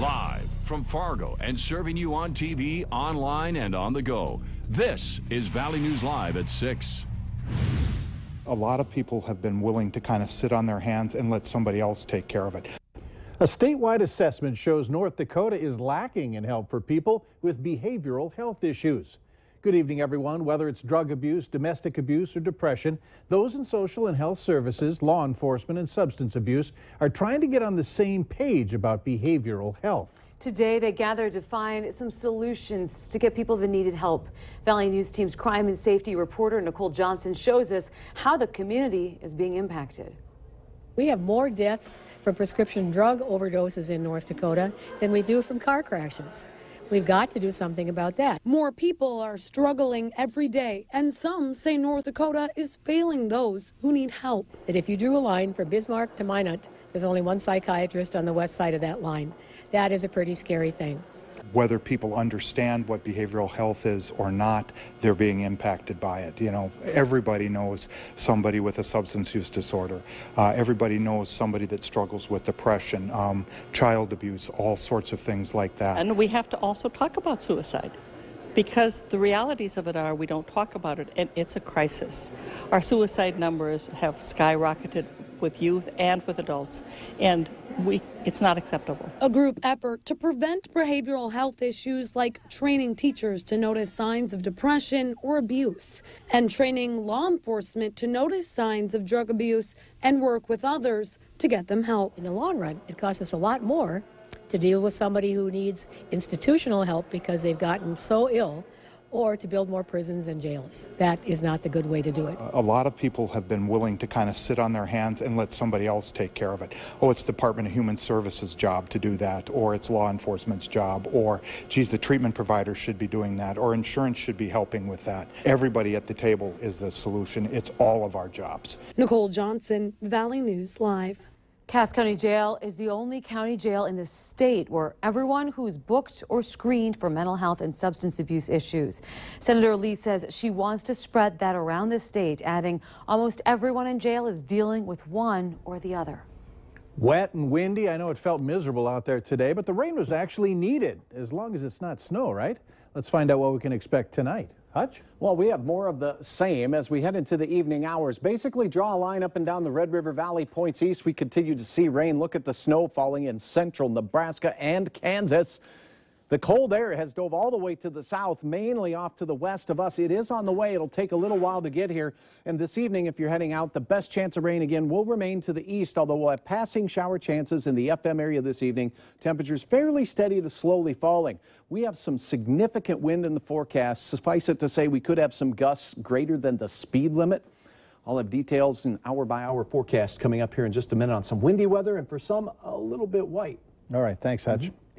Live from Fargo and serving you on TV, online, and on the go. This is Valley News Live at 6. A lot of people have been willing to kind of sit on their hands and let somebody else take care of it. A statewide assessment shows North Dakota is lacking in help for people with behavioral health issues. Good evening, everyone. Whether it's drug abuse, domestic abuse, or depression, those in social and health services, law enforcement, and substance abuse are trying to get on the same page about behavioral health. Today, they gathered to find some solutions to get people that needed help. Valley News Team's crime and safety reporter Nicole Johnson shows us how the community is being impacted. We have more deaths from prescription drug overdoses in North Dakota than we do from car crashes. We've got to do something about that. More people are struggling every day, and some say North Dakota is failing those who need help. That if you drew a line from Bismarck to Minot, there's only one psychiatrist on the west side of that line. That is a pretty scary thing whether people understand what behavioral health is or not, they're being impacted by it. You know, everybody knows somebody with a substance use disorder. Uh, everybody knows somebody that struggles with depression, um, child abuse, all sorts of things like that. And we have to also talk about suicide because the realities of it are we don't talk about it and it's a crisis. Our suicide numbers have skyrocketed with youth and with adults, and we, it's not acceptable. A group effort to prevent behavioral health issues like training teachers to notice signs of depression or abuse, and training law enforcement to notice signs of drug abuse and work with others to get them help. In the long run, it costs us a lot more to deal with somebody who needs institutional help because they've gotten so ill or to build more prisons and jails. That is not the good way to do it. A lot of people have been willing to kind of sit on their hands and let somebody else take care of it. Oh, it's the Department of Human Services' job to do that, or it's law enforcement's job, or, geez, the treatment provider should be doing that, or insurance should be helping with that. Everybody at the table is the solution. It's all of our jobs. Nicole Johnson, Valley News Live. Cass County Jail is the only county jail in the state where everyone who's booked or screened for mental health and substance abuse issues. Senator Lee says she wants to spread that around the state, adding almost everyone in jail is dealing with one or the other. Wet and windy. I know it felt miserable out there today, but the rain was actually needed, as long as it's not snow, right? Let's find out what we can expect tonight. Hutch? Well, we have more of the same as we head into the evening hours. Basically, draw a line up and down the Red River Valley points east. We continue to see rain. Look at the snow falling in central Nebraska and Kansas. The cold air has dove all the way to the south, mainly off to the west of us. It is on the way. It'll take a little while to get here. And this evening, if you're heading out, the best chance of rain again will remain to the east, although we'll have passing shower chances in the FM area this evening. Temperatures fairly steady to slowly falling. We have some significant wind in the forecast. Suffice it to say, we could have some gusts greater than the speed limit. I'll have details and hour by hour forecast coming up here in just a minute on some windy weather and for some, a little bit white. All right. Thanks, Hutch. Mm -hmm.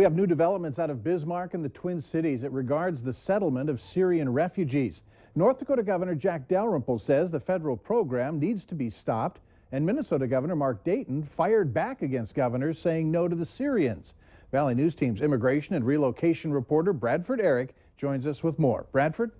We have new developments out of Bismarck and the Twin Cities. It regards the settlement of Syrian refugees. North Dakota Governor Jack Dalrymple says the federal program needs to be stopped, and Minnesota Governor Mark Dayton fired back against governors saying no to the Syrians. Valley News Team's immigration and relocation reporter Bradford Arick joins us with more. Bradford?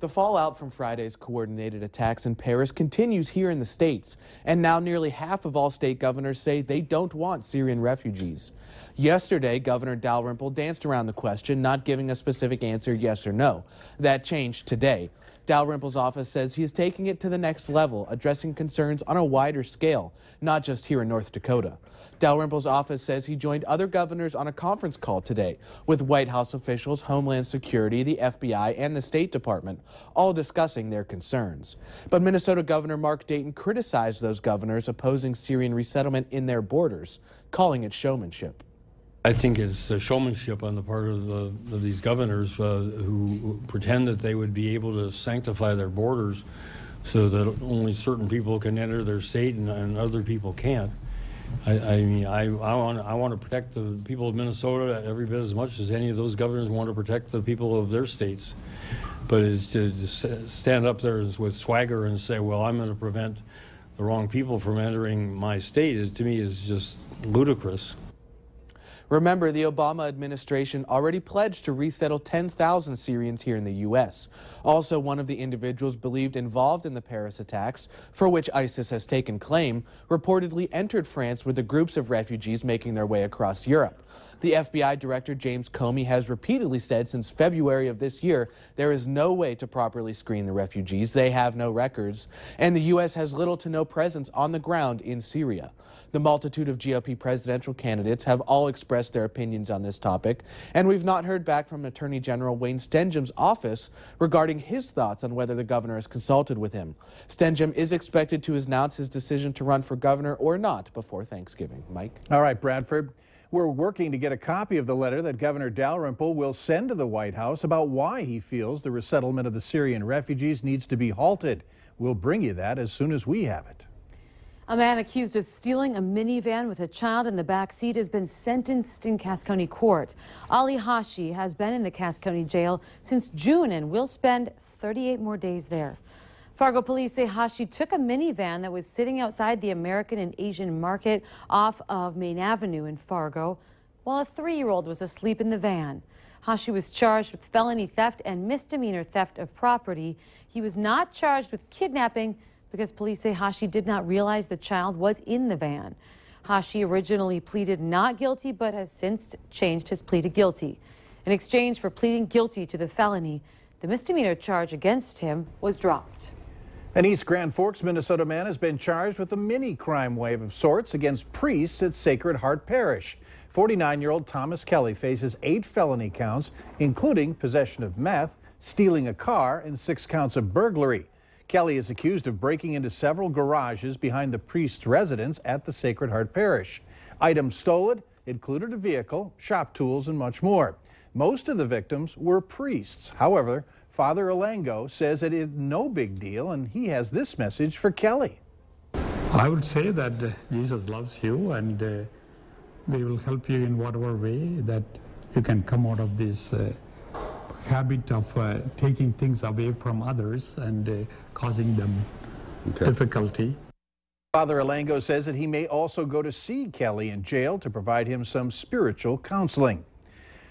The fallout from Friday's coordinated attacks in Paris continues here in the states, and now nearly half of all state governors say they don't want Syrian refugees. Yesterday, Governor Dalrymple danced around the question, not giving a specific answer yes or no. That changed today. Dalrymple's office says he is taking it to the next level, addressing concerns on a wider scale, not just here in North Dakota. Dalrymple's office says he joined other governors on a conference call today with White House officials, Homeland Security, the FBI, and the State Department, all discussing their concerns. But Minnesota Governor Mark Dayton criticized those governors opposing Syrian resettlement in their borders, calling it showmanship. I think it's showmanship on the part of, the, of these governors uh, who pretend that they would be able to sanctify their borders so that only certain people can enter their state and, and other people can't. I, I mean, I, I want I want to protect the people of Minnesota every bit as much as any of those governors want to protect the people of their states. But it's to, to stand up there with swagger and say, "Well, I'm going to prevent the wrong people from entering my state," is, to me is just ludicrous. Remember, the Obama administration already pledged to resettle 10,000 Syrians here in the U.S. Also, one of the individuals believed involved in the Paris attacks, for which ISIS has taken claim, reportedly entered France with the groups of refugees making their way across Europe. The FBI Director James Comey has repeatedly said since February of this year there is no way to properly screen the refugees. They have no records, and the U.S. has little to no presence on the ground in Syria. The multitude of GOP presidential candidates have all expressed their opinions on this topic, and we've not heard back from Attorney General Wayne Stenehjem's office regarding his thoughts on whether the governor has consulted with him. Stenehjem is expected to announce his decision to run for governor or not before Thanksgiving. Mike? All right, Bradford. We're working to get a copy of the letter that Governor Dalrymple will send to the White House about why he feels the resettlement of the Syrian refugees needs to be halted. We'll bring you that as soon as we have it. A man accused of stealing a minivan with a child in the back seat has been sentenced in Cass County Court. Ali Hashi has been in the Cass County Jail since June and will spend 38 more days there. Fargo police say Hashi took a minivan that was sitting outside the American and Asian market off of Main Avenue in Fargo while a three-year-old was asleep in the van. Hashi was charged with felony theft and misdemeanor theft of property. He was not charged with kidnapping because police say Hashi did not realize the child was in the van. Hashi originally pleaded not guilty but has since changed his plea to guilty. In exchange for pleading guilty to the felony, the misdemeanor charge against him was dropped. An East Grand Forks, Minnesota man has been charged with a mini crime wave of sorts against priests at Sacred Heart Parish. 49-year-old Thomas Kelly faces eight felony counts, including possession of meth, stealing a car, and six counts of burglary. Kelly is accused of breaking into several garages behind the priest's residence at the Sacred Heart Parish. Items stolen included a vehicle, shop tools, and much more. Most of the victims were priests. However, Father Alango says that it is no big deal, and he has this message for Kelly. I would say that uh, Jesus loves you, and uh, we will help you in whatever way that you can come out of this uh, habit of uh, taking things away from others and uh, causing them okay. difficulty. Father Alango says that he may also go to see Kelly in jail to provide him some spiritual counseling.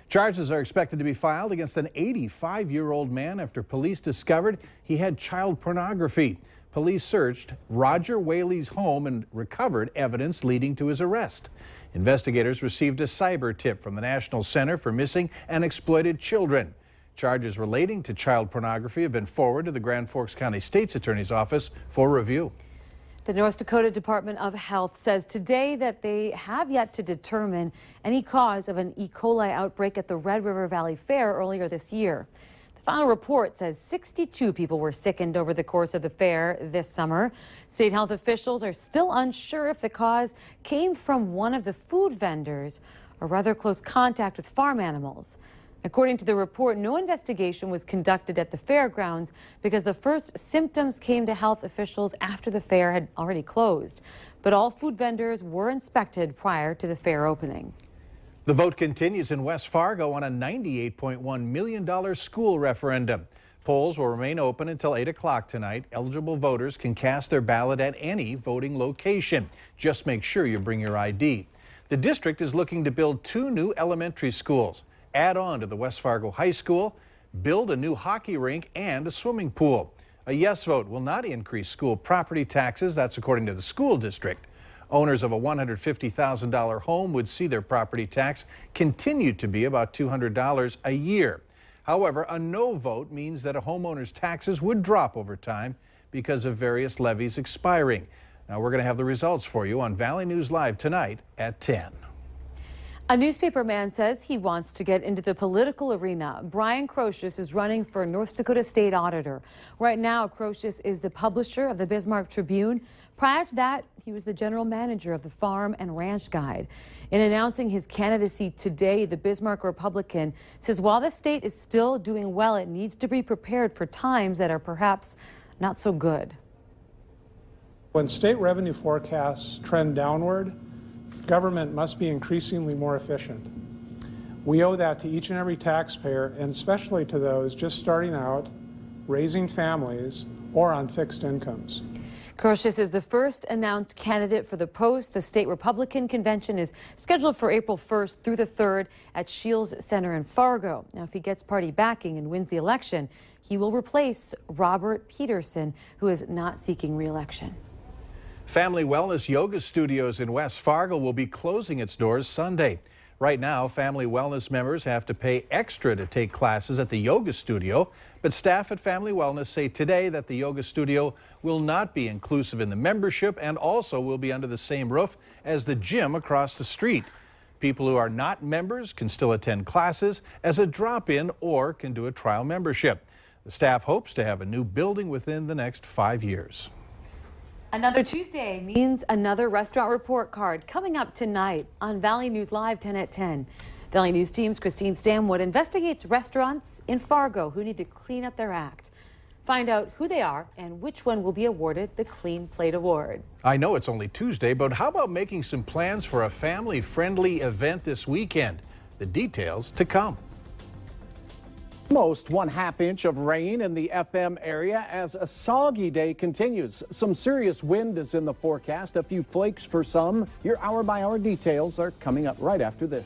Charges are expected to be filed against an 85-year-old man after police discovered he had child pornography. Police searched Roger Whaley's home and recovered evidence leading to his arrest. Investigators received a cyber tip from the National Center for Missing and Exploited Children. Charges relating to child pornography have been forwarded to the Grand Forks County State's Attorney's Office for review. The North Dakota Department of Health says today that they have yet to determine any cause of an E. coli outbreak at the Red River Valley Fair earlier this year. The final report says 62 people were sickened over the course of the fair this summer. State health officials are still unsure if the cause came from one of the food vendors or rather close contact with farm animals. According to the report, no investigation was conducted at the fairgrounds because the first symptoms came to health officials after the fair had already closed. But all food vendors were inspected prior to the fair opening. The vote continues in West Fargo on a $98.1 million school referendum. Polls will remain open until 8 o'clock tonight. Eligible voters can cast their ballot at any voting location. Just make sure you bring your ID. The district is looking to build two new elementary schools add on to the West Fargo High School, build a new hockey rink and a swimming pool. A yes vote will not increase school property taxes. That's according to the school district. Owners of a $150,000 home would see their property tax continue to be about $200 a year. However, a no vote means that a homeowner's taxes would drop over time because of various levies expiring. Now, we're going to have the results for you on Valley News Live tonight at 10. A newspaper man says he wants to get into the political arena. Brian Kroshus is running for North Dakota State Auditor. Right now, Kroshus is the publisher of the Bismarck Tribune. Prior to that, he was the general manager of the Farm and Ranch Guide. In announcing his candidacy today, the Bismarck Republican says while the state is still doing well, it needs to be prepared for times that are perhaps not so good. When state revenue forecasts trend downward, Government must be increasingly more efficient. We owe that to each and every taxpayer, and especially to those just starting out, raising families, or on fixed incomes. Kroshus is the first announced candidate for the post. The state Republican convention is scheduled for April 1st through the 3rd at Shields Center in Fargo. Now, if he gets party backing and wins the election, he will replace Robert Peterson, who is not seeking reelection. Family Wellness Yoga Studios in West Fargo will be closing its doors Sunday. Right now, Family Wellness members have to pay extra to take classes at the yoga studio, but staff at Family Wellness say today that the yoga studio will not be inclusive in the membership and also will be under the same roof as the gym across the street. People who are not members can still attend classes as a drop-in or can do a trial membership. The staff hopes to have a new building within the next five years. Another Tuesday means another restaurant report card coming up tonight on Valley News Live 10 at 10. Valley News Team's Christine Stamwood investigates restaurants in Fargo who need to clean up their act. Find out who they are and which one will be awarded the Clean Plate Award. I know it's only Tuesday, but how about making some plans for a family friendly event this weekend? The details to come. Most one half inch of rain in the FM area as a soggy day continues. Some serious wind is in the forecast, a few flakes for some. Your hour by hour details are coming up right after this.